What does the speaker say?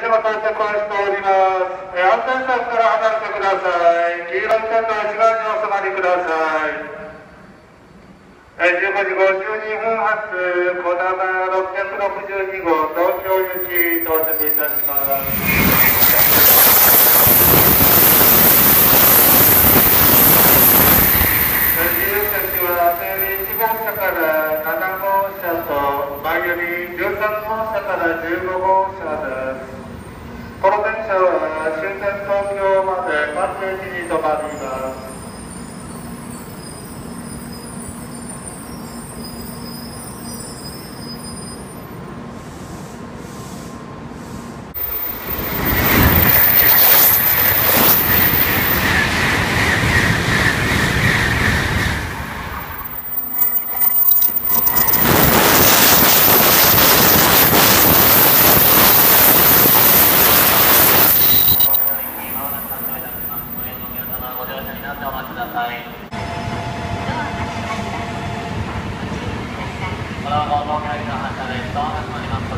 車が到着をしております。えー安全席から離れてください。黄色い線の内側にお下がりください。えー15時52分発、こだま662号、東京行き到着いたします。自由席は西武1号車から7号車と前より13号車から15号車です。この電車は終点東京まで各駅に停まります。ご乗車になってお待ちください。これはもう東京駅の発車です。ドアが閉まります。